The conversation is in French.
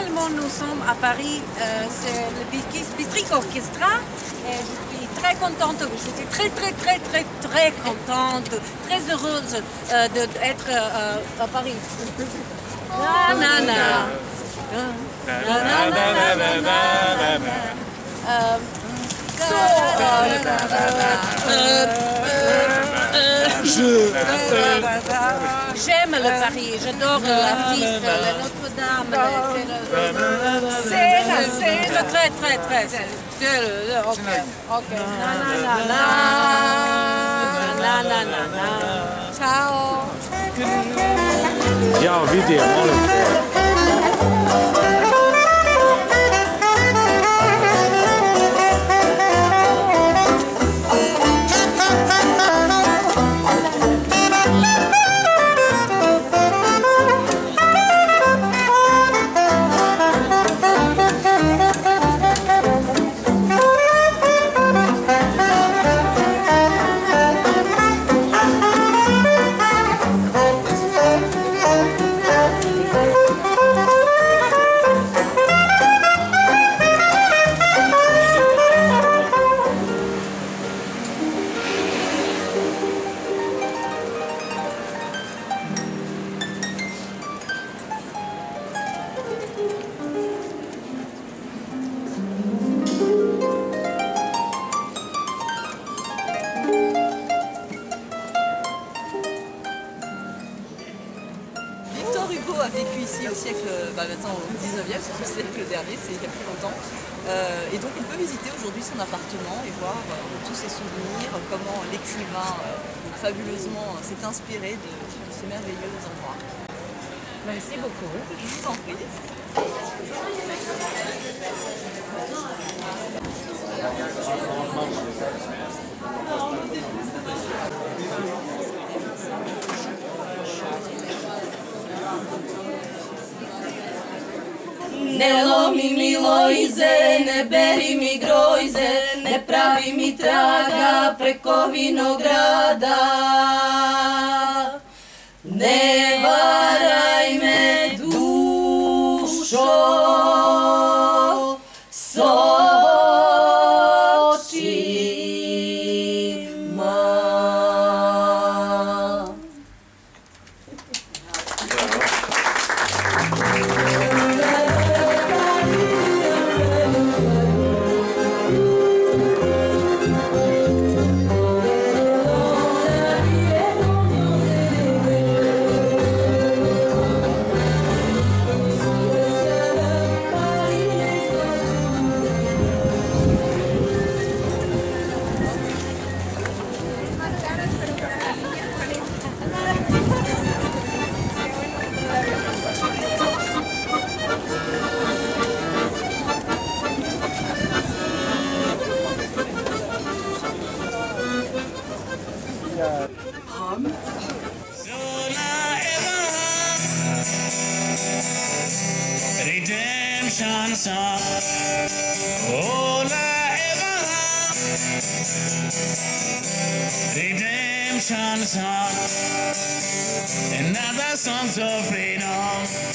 actuellement, nous sommes à Paris, euh, c'est le Bis- Bistric Orchestra. Et je suis très contente, je suis très, très, très, très, très contente, très heureuse euh, d'être euh, à Paris. Na, na, na. Euh, euh, euh, euh. J'aime le Paris, j'adore l'artiste, le Notre-Dame, le- c'est le- c'est le- c'est le très très très. c'est le- le- Ok, ok. Na, na, na, na. Na, na, na, na. Ciao. Ja, video, molim. Siècle, bah maintenant au 19e, c'est le siècle dernier, c'est il y a plus longtemps. Euh, et donc on peut visiter aujourd'hui son appartement et voir euh, tous ses souvenirs, comment l'écrivain euh, fabuleusement s'est inspiré de, de ce merveilleux endroit. Merci beaucoup. Je vous en prie. Ne lomi mi lojze, ne beri mi grojze, ne pravi mi traga preko vinograda. Ne varaj me dušo sun sun All I ever had. Redemption song. Another song of freedom.